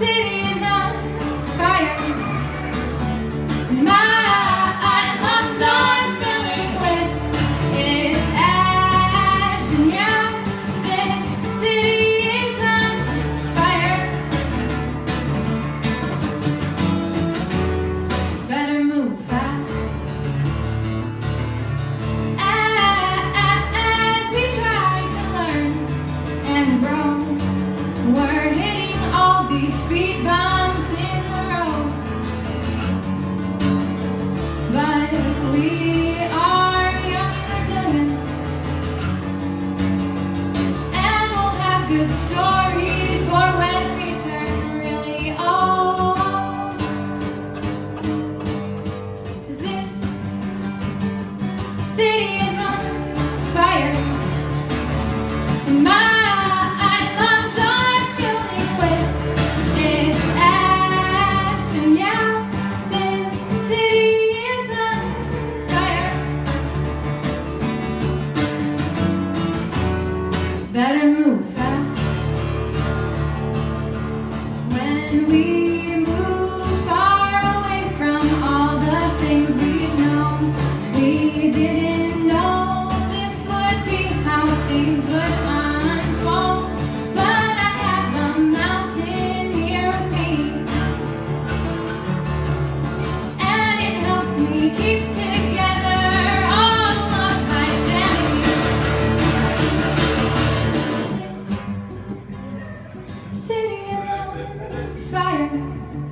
city speed bumps in the road. But we are young and resilient, and we'll have good stories for when we turn really old. 'Cause this city Better move fast. When we move far away from all the things we've known, we didn't know this would be how things would thank you